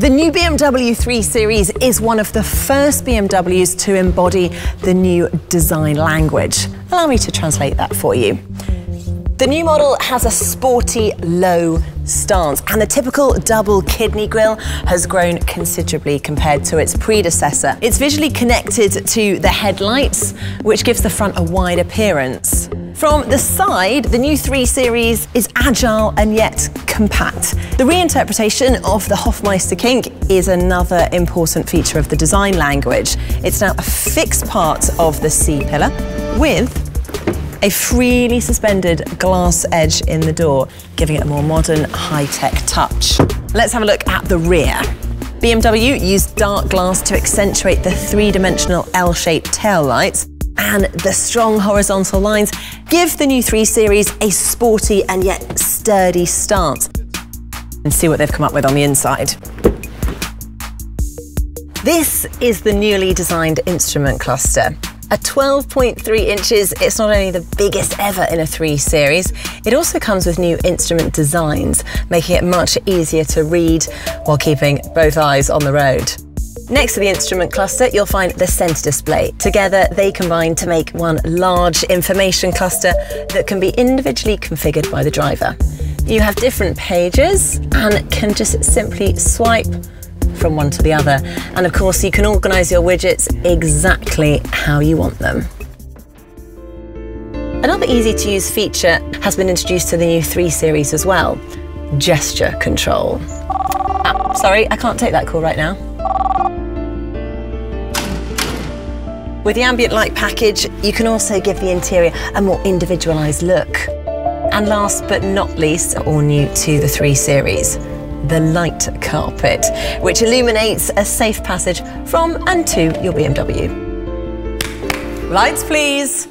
The new BMW 3 Series is one of the first BMWs to embody the new design language. Allow me to translate that for you. The new model has a sporty, low stance, and the typical double kidney grille has grown considerably compared to its predecessor. It's visually connected to the headlights, which gives the front a wide appearance. From the side, the new 3 Series is agile and yet compact. The reinterpretation of the Hofmeister kink is another important feature of the design language. It's now a fixed part of the C-pillar with a freely suspended glass edge in the door, giving it a more modern, high-tech touch. Let's have a look at the rear. BMW used dark glass to accentuate the three-dimensional L-shaped tail lights, and the strong horizontal lines give the new 3 Series a sporty and yet sturdy stance. And see what they've come up with on the inside. This is the newly designed instrument cluster. At 12.3 inches, it's not only the biggest ever in a 3 Series, it also comes with new instrument designs, making it much easier to read while keeping both eyes on the road. Next to the instrument cluster, you'll find the centre display. Together, they combine to make one large information cluster that can be individually configured by the driver. You have different pages and can just simply swipe from one to the other. And of course, you can organise your widgets exactly how you want them. Another easy to use feature has been introduced to the new 3 Series as well gesture control. Ah, sorry, I can't take that call right now. With the ambient light package, you can also give the interior a more individualised look. And last but not least, all new to the 3 Series, the light carpet, which illuminates a safe passage from and to your BMW. Lights, please.